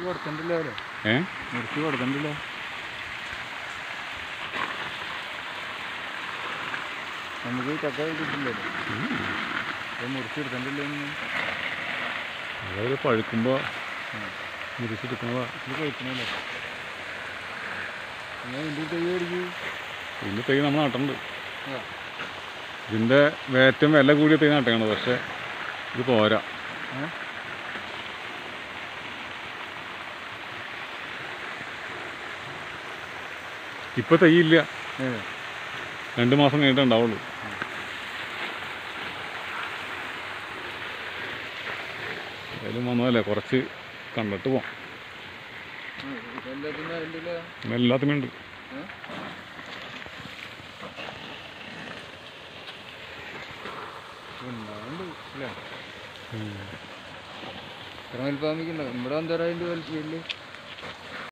കൊടുക്കണ്ടല്ലോ ഇതിന്റെ ഏ? മുറിച്ച് കൊടുക്കണ്ടല്ലോ? നമുക്ക് ഈ ചക്ക കിട്ടില്ലല്ലോ അത് മുറിച്ചെടുക്കണ്ടല്ലോ ഒന്നും അതായത് പഴുക്കുമ്പോൾ മുറിച്ചെടുക്കുന്നതാ ഇത് കഴിക്കണല്ലോ എന്നാൽ എന്ത് തൈ മേടിക്കൂ. ഇതിന്റെ തൈ നമ്മൾ നട്ടുണ്ട് ഇതിന്റെ ഇതിന്റെ ഏറ്റവും വില കൂടിയ തൈ നട്ടാണ് പക്ഷേ ഇത് പോരാ. ഏ? തയ്യില്ല. രണ്ടു മാസം കഴിഞ്ഞിട്ടുണ്ടാവുള്ളൂ ഏതായാലും വന്നതല്ലേ കുറച്ച് കണ്ടിട്ട് പോവാം. എല്ലാത്തിനും ഉണ്ട്. ഇവിടെ എന്തോരം വലിയ